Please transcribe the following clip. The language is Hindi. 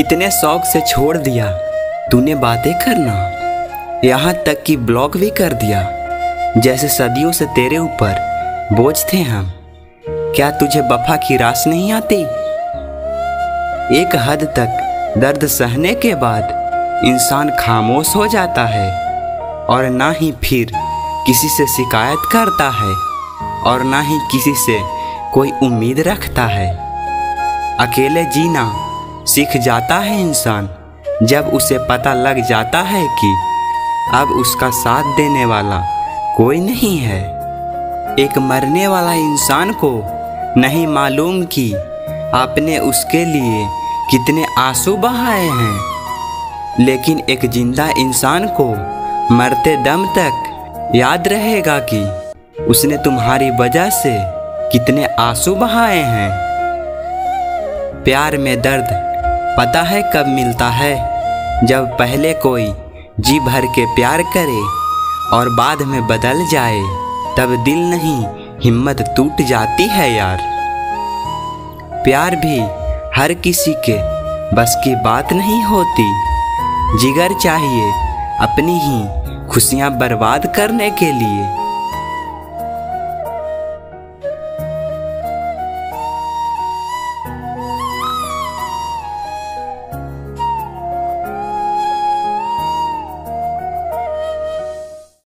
कितने शौक से छोड़ दिया। तूने बातें करना। यहाँ तक कि ब्लॉक भी कर दिया। जैसे सदियों से तेरे ऊपर बोझ थे हम। क्या तुझे बफा की रास नहीं आती? एक हद तक दर्द सहने के बाद इंसान खामोश हो जाता है और ना ही फिर किसी से शिकायत करता है और ना ही किसी से कोई उम्मीद रखता है। अकेले जीना सीख जाता है इंसान। जब उसे पता लग जाता है कि अब उसका साथ देने वाला कोई नहीं है, एक मरने वाला इंसान को नहीं मालूम कि आपने उसके लिए कितने आँसू बहाए हैं। लेकिन एक ज़िंदा इंसान को मरते दम तक याद रहेगा कि उसने तुम्हारी वजह से कितने आँसू बहाए हैं। प्यार में दर्द पता है कब मिलता है? जब पहले कोई जी भर के प्यार करे और बाद में बदल जाए, तब दिल नहीं, हिम्मत टूट जाती है यार। प्यार भी हर किसी के बस की बात नहीं होती। जिगर चाहिए अपनी ही खुशियाँ बर्बाद करने के लिए।